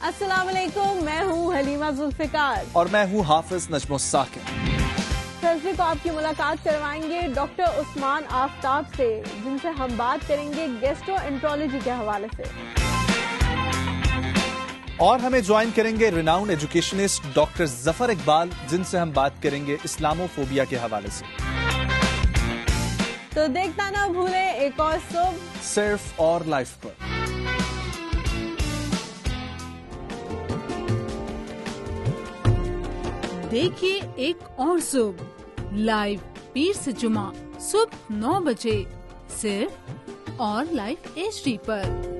अस्सलाम वालेकुम मैं हूँ हलीमा जुल्फिकार। और मैं हूँ हाफिज नजमो साकिब थर्सडे को आपकी मुलाकात करवाएँगे डॉक्टर उस्मान आफ्ताब से जिनसे हम बात करेंगे गेस्टो एंट्रोलॉजी के हवाले से। और हमें ज्वाइन करेंगे renowned educationist doctor Zafar Iqbal जिनसे हम बात करेंगे इस्लामोफोबिया के हवाले से। तो देखना ना भूले एक और सुबह सिर्फ़ और लाइफ पर। देखिए एक और सुबह। लाइव पीर से जुमा, सुबह नौ बजे, सिर्फ़ और लाइव एच पर।